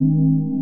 Música